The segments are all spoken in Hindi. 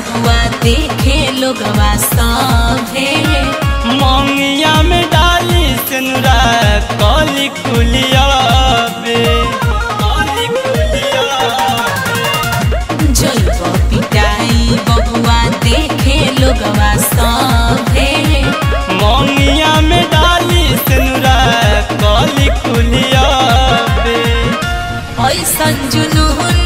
देखे लोगवा सभे मंगिया में डाली सिनुरा कली कुलिया बे कली पिटाई बबुआ देखे लोगवा सभे मंगिया में डाली सिनुरा कली कुलिया बे ऐसन जुनून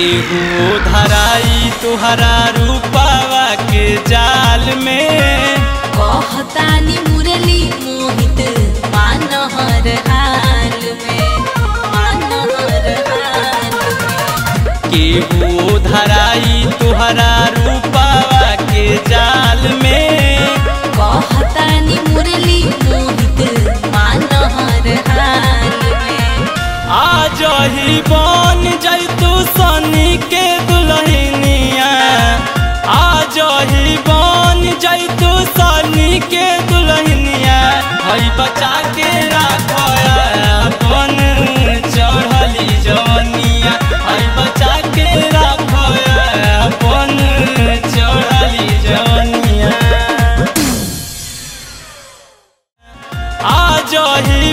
केहू धराई तुहरा रूपावा के जाल में। कहतानी मुरली बचा के राखो अपन चढ़ली बचा के राखो अपन चढ़ली जवनिया आज ही